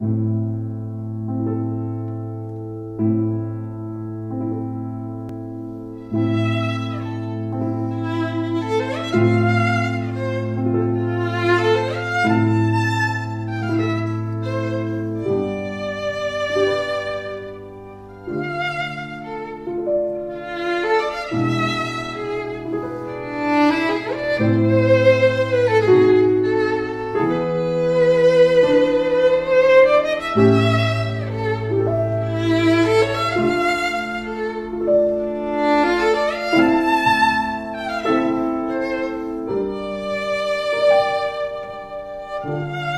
Música Música